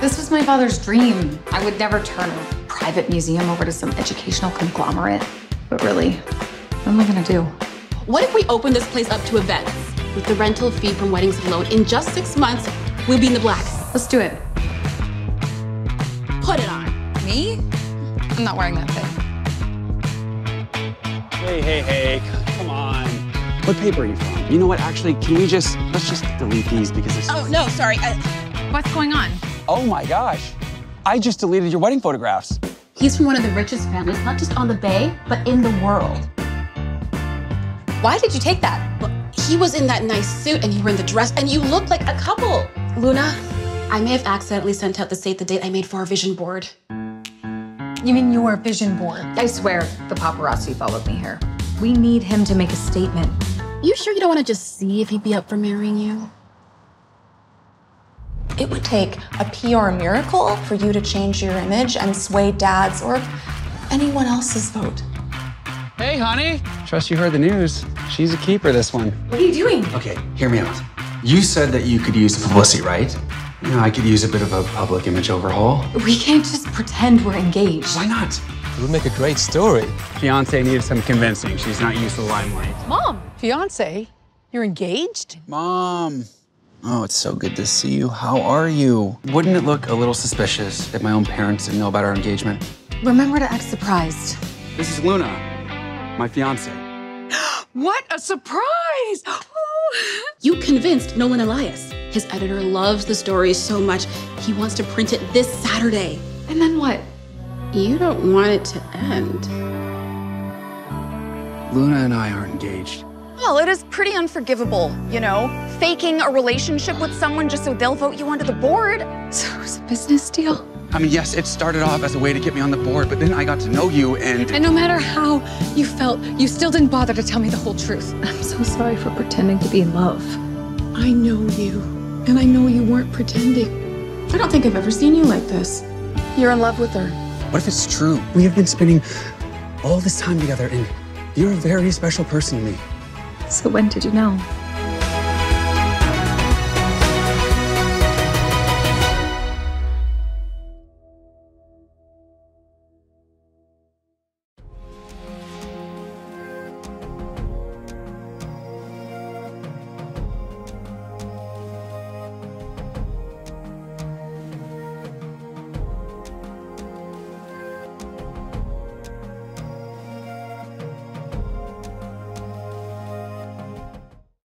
This was my father's dream. I would never turn a private museum over to some educational conglomerate. But really, what am I gonna do? What if we open this place up to events? With the rental fee from weddings alone, in just six months, we'll be in the black. Let's do it. Put it on. Me? I'm not wearing that thing. Hey, hey, hey, come on. What paper are you from? You know what, actually, can we just, let's just delete these because this Oh, no, sorry. I, What's going on? Oh my gosh. I just deleted your wedding photographs. he's from one of the richest families, not just on the Bay, but in the world. Why did you take that? Well, he was in that nice suit and you were in the dress and you looked like a couple. Luna, I may have accidentally sent out the save the date I made for our vision board. You mean your vision board? I swear the paparazzi followed me here. We need him to make a statement. You sure you don't want to just see if he'd be up for marrying you? It would take a PR miracle for you to change your image and sway dad's or anyone else's vote. Hey, honey. Trust you heard the news. She's a keeper, this one. What are you doing? Okay, hear me out. You said that you could use the publicity, right? You know, I could use a bit of a public image overhaul. We can't just pretend we're engaged. Why not? It would make a great story. Fiance needed some convincing. She's not used to the limelight. Mom, fiance, you're engaged? Mom. Oh, it's so good to see you. How are you? Wouldn't it look a little suspicious if my own parents didn't know about our engagement? Remember to act surprised. This is Luna, my fiance. What a surprise! You convinced Nolan Elias. His editor loves the story so much, he wants to print it this Saturday. And then what? You don't want it to end. Luna and I are engaged. Well, it is pretty unforgivable, you know, faking a relationship with someone just so they'll vote you onto the board. So it was a business deal? I mean, yes, it started off as a way to get me on the board, but then I got to know you and. And no matter how you felt, you still didn't bother to tell me the whole truth. I'm so sorry for pretending to be in love. I know you, and I know you weren't pretending. I don't think I've ever seen you like this. You're in love with her. What if it's true? We have been spending all this time together, and you're a very special person to me. So when did you know?